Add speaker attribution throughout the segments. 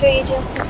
Speaker 1: show
Speaker 2: you,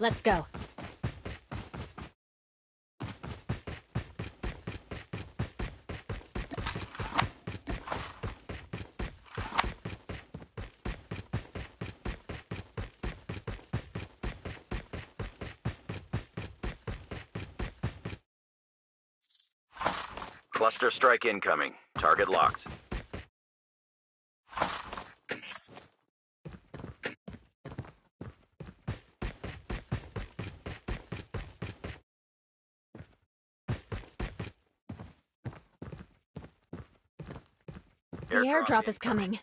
Speaker 2: Let's go.
Speaker 3: Cluster strike incoming. Target locked.
Speaker 2: The airdrop is coming.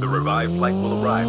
Speaker 3: The revived flight will arrive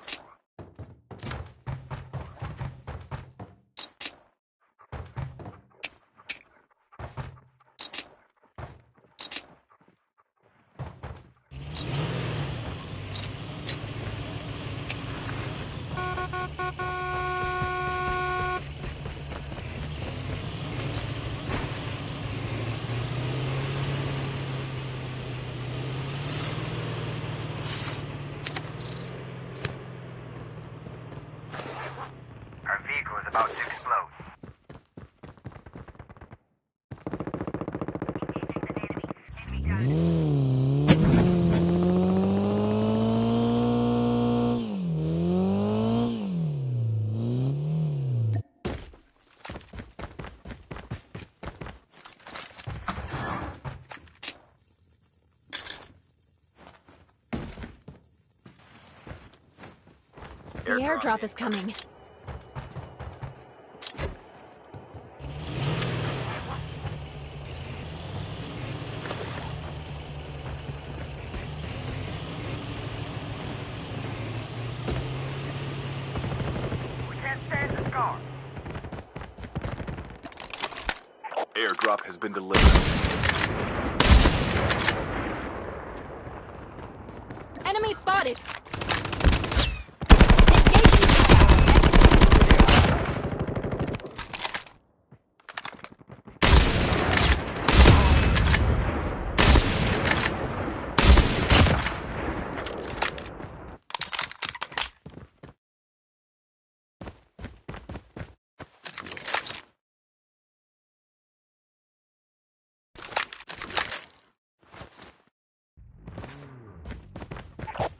Speaker 4: About to explode.
Speaker 2: The airdrop is coming.
Speaker 4: We can't stand the storm.
Speaker 3: Airdrop has been delivered.
Speaker 2: Enemy spotted.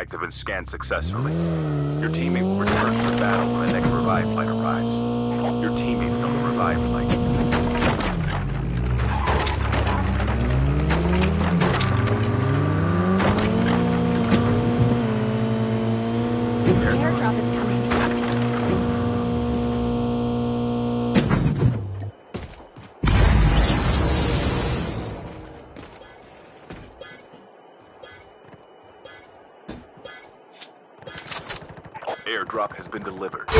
Speaker 3: Have been scanned successfully. Your teammate will return to the battle when the next revive flight arrives. Your teammate is on the revive flight. Been delivered.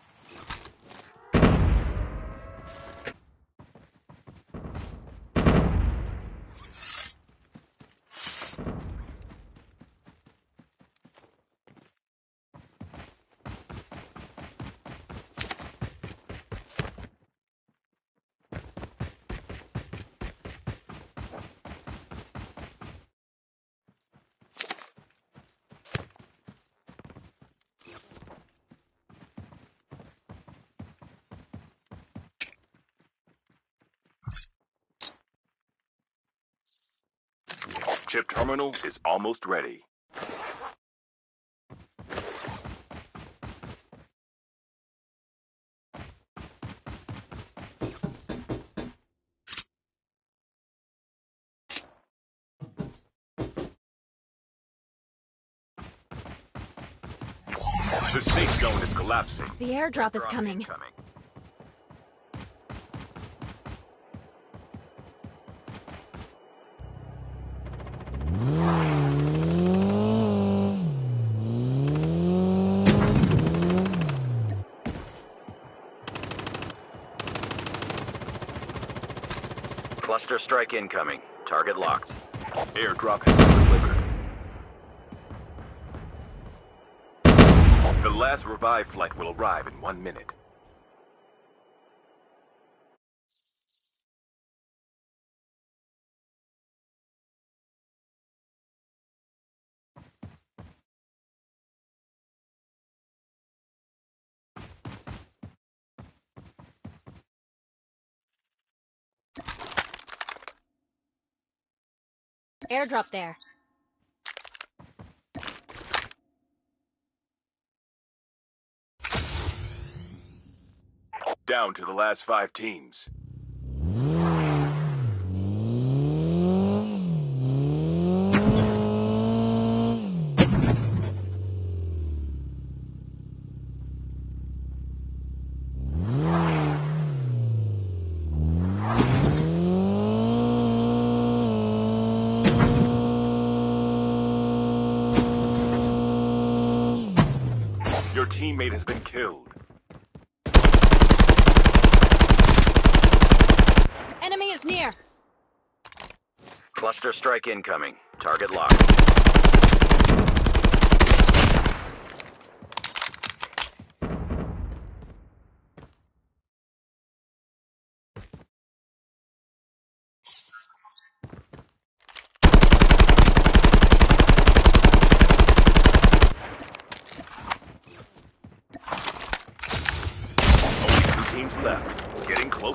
Speaker 3: Chip terminal is almost ready. The safe zone is collapsing.
Speaker 2: The airdrop is
Speaker 3: Drop
Speaker 2: coming.
Speaker 5: Cluster strike incoming. Target locked.
Speaker 3: Airdrop has been delivered. The last revive flight will arrive in one minute.
Speaker 2: Airdrop there.
Speaker 3: Down to the last five teams. Killed.
Speaker 2: Enemy is near.
Speaker 5: Cluster strike incoming. Target locked.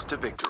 Speaker 3: To victory.